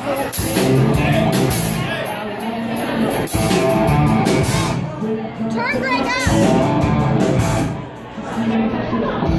Turn right now!